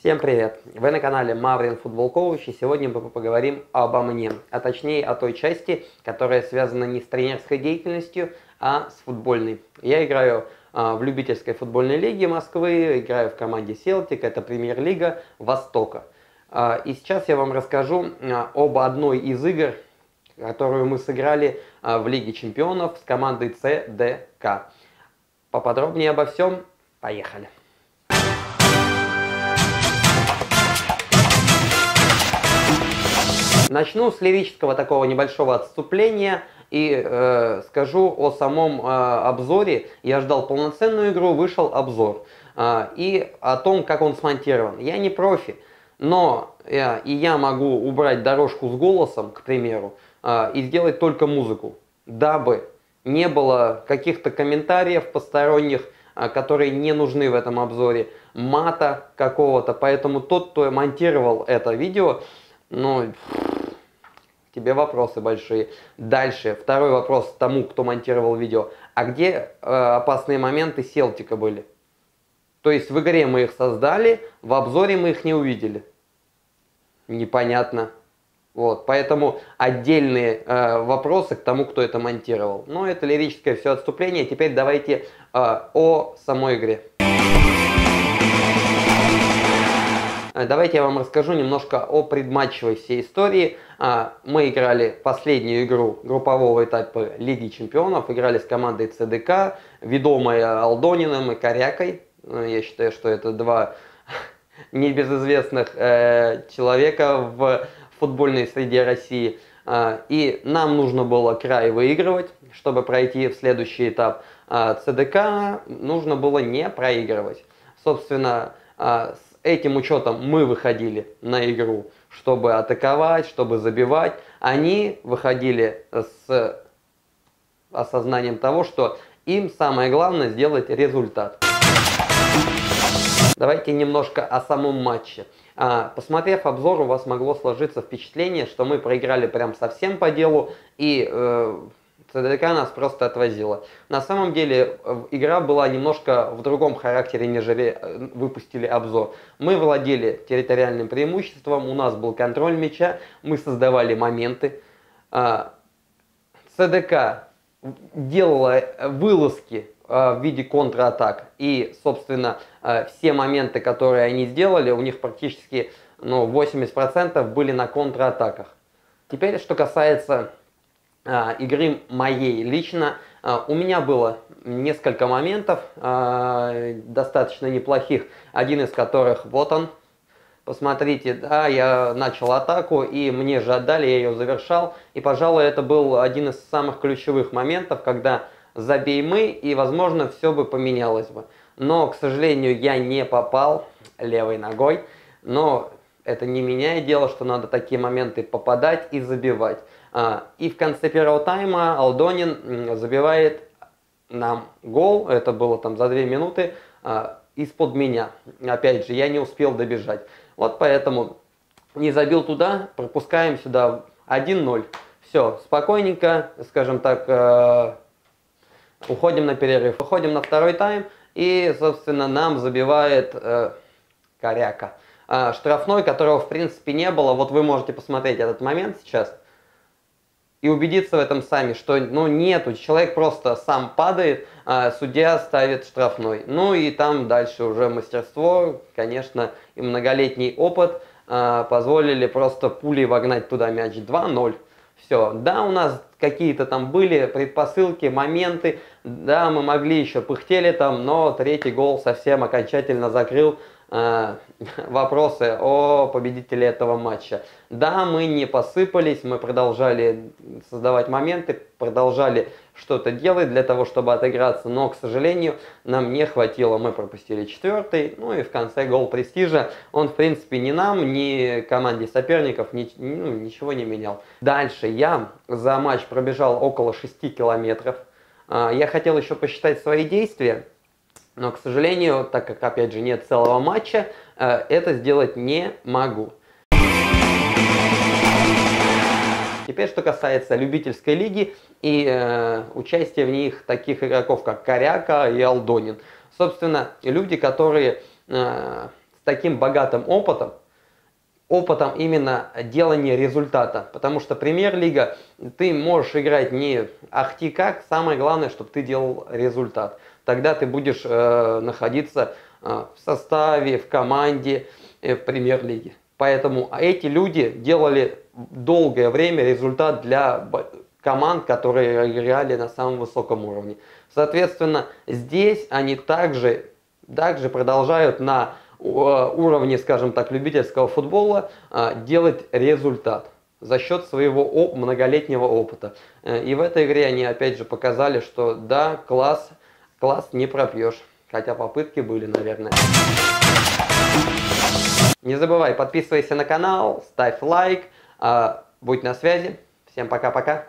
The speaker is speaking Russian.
Всем привет! Вы на канале Маврин Футбол Коуч и сегодня мы поговорим обо мне, а точнее о той части, которая связана не с тренерской деятельностью, а с футбольной. Я играю а, в любительской футбольной лиге Москвы, играю в команде Селтик, это премьер-лига Востока. А, и сейчас я вам расскажу а, об одной из игр, которую мы сыграли в Лиге Чемпионов с командой ЦДК. Поподробнее обо всем, поехали! Начну с лирического такого небольшого отступления и э, скажу о самом э, обзоре. Я ждал полноценную игру, вышел обзор. Э, и о том, как он смонтирован. Я не профи, но я, и я могу убрать дорожку с голосом, к примеру, э, и сделать только музыку, дабы не было каких-то комментариев посторонних, э, которые не нужны в этом обзоре, мата какого-то. Поэтому тот, кто монтировал это видео, ну, тебе вопросы большие. Дальше, второй вопрос тому, кто монтировал видео. А где э, опасные моменты Селтика были? То есть в игре мы их создали, в обзоре мы их не увидели. Непонятно. Вот, поэтому отдельные э, вопросы к тому, кто это монтировал. Но это лирическое все отступление. Теперь давайте э, о самой игре. Давайте я вам расскажу немножко о предматчевой всей истории. А, мы играли последнюю игру группового этапа Лиги Чемпионов, играли с командой ЦДК, ведомой Алдониным и Корякой. Э, я считаю, что это два небезызвестных э, человека в футбольной среде России. А, и нам нужно было край выигрывать, чтобы пройти в следующий этап. А ЦДК нужно было не проигрывать. Собственно, с этим учетом мы выходили на игру, чтобы атаковать, чтобы забивать. Они выходили с осознанием того, что им самое главное сделать результат. Давайте немножко о самом матче. А, посмотрев обзор, у вас могло сложиться впечатление, что мы проиграли прям совсем по делу и э, ЦДК нас просто отвозила. На самом деле игра была немножко в другом характере, нежели э, выпустили обзор. Мы владели территориальным преимуществом, у нас был контроль мяча, мы создавали моменты. А, ЦДК делала вылазки а, в виде контратак. И, собственно, а, все моменты, которые они сделали, у них практически ну, 80% были на контратаках. Теперь, что касается а, игры моей лично. А, у меня было несколько моментов а, достаточно неплохих, один из которых вот он. Посмотрите, да, я начал атаку, и мне же отдали, я ее завершал. И, пожалуй, это был один из самых ключевых моментов, когда забей мы, и, возможно, все бы поменялось бы. Но, к сожалению, я не попал левой ногой. Но это не меняет дело, что надо такие моменты попадать и забивать. А, и в конце первого тайма Алдонин забивает нам гол, это было там за две минуты, а, из-под меня. Опять же, я не успел добежать. Вот поэтому не забил туда, пропускаем сюда 1-0. Все, спокойненько, скажем так, э, уходим на перерыв. Уходим на второй тайм, и, собственно, нам забивает э, Коряка. А, штрафной, которого, в принципе, не было. Вот вы можете посмотреть этот момент сейчас – и убедиться в этом сами, что ну нету, человек просто сам падает, а судья ставит штрафной. Ну и там дальше уже мастерство, конечно, и многолетний опыт а, позволили просто пулей вогнать туда мяч 2-0. Все, да, у нас какие-то там были предпосылки, моменты, да, мы могли еще пыхтели там, но третий гол совсем окончательно закрыл вопросы о победителе этого матча. Да, мы не посыпались, мы продолжали создавать моменты, продолжали что-то делать для того, чтобы отыграться, но, к сожалению, нам не хватило. Мы пропустили четвертый, ну и в конце гол престижа. Он, в принципе, ни нам, ни команде соперников ни, ну, ничего не менял. Дальше я за матч пробежал около 6 километров. Э, я хотел еще посчитать свои действия. Но, к сожалению, так как, опять же, нет целого матча, э, это сделать не могу. Теперь, что касается любительской лиги и э, участия в них таких игроков, как Коряка и Алдонин. Собственно, люди, которые э, таким богатым опытом, опытом именно делания результата. Потому что премьер-лига, ты можешь играть не ахти как, самое главное, чтобы ты делал результат. Тогда ты будешь э, находиться э, в составе, в команде э, в премьер-лиге. Поэтому эти люди делали долгое время результат для команд, которые играли на самом высоком уровне. Соответственно, здесь они также, также продолжают на уровне, скажем так, любительского футбола э, делать результат за счет своего многолетнего опыта. Э, и в этой игре они опять же показали, что да, класс, класс не пропьешь. Хотя попытки были, наверное. Не забывай, подписывайся на канал, ставь лайк, будь на связи. Всем пока-пока.